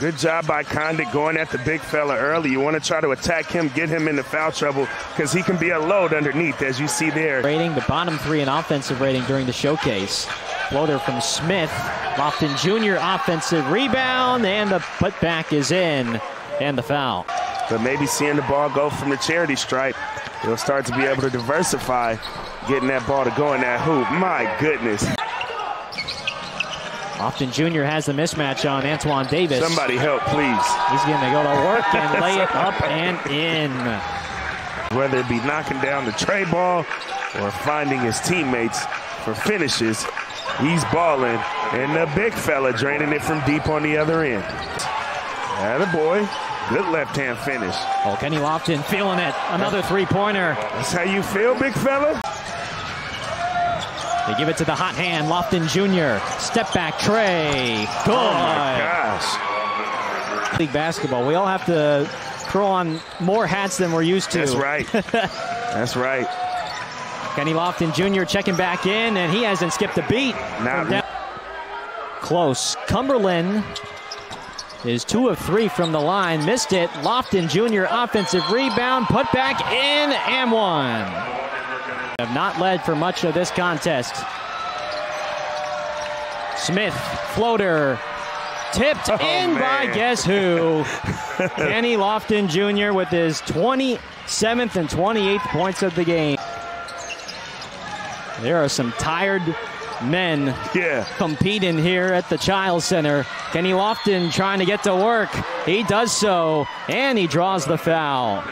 Good job by Condit going at the big fella early. You want to try to attack him, get him into foul trouble, because he can be a load underneath, as you see there. Rating the bottom three in offensive rating during the showcase. Floater from Smith. Lofton Jr. offensive rebound, and the putback is in, and the foul. But maybe seeing the ball go from the charity stripe, he'll start to be able to diversify, getting that ball to go in that hoop. My goodness. Lofton Jr. has the mismatch on Antoine Davis. Somebody help, please. He's going to go to work and lay it up and in. Whether it be knocking down the tray ball or finding his teammates for finishes, he's balling. And the big fella draining it from deep on the other end. Atta boy. Good left-hand finish. Oh, Kenny Lofton feeling it. Another three-pointer. That's how you feel, big fella? They give it to the hot hand, Lofton Jr. Step back Trey. Good. Oh my gosh. League basketball. We all have to throw on more hats than we're used to. That's right. That's right. Kenny Lofton Jr. checking back in, and he hasn't skipped a beat. Not close. Cumberland is two of three from the line. Missed it. Lofton Jr. offensive rebound. Put back in and one. Have not led for much of this contest. Smith, floater, tipped oh, in man. by guess who? Kenny Lofton Jr. with his 27th and 28th points of the game. There are some tired men yeah. competing here at the Child Center. Kenny Lofton trying to get to work. He does so, and he draws the foul.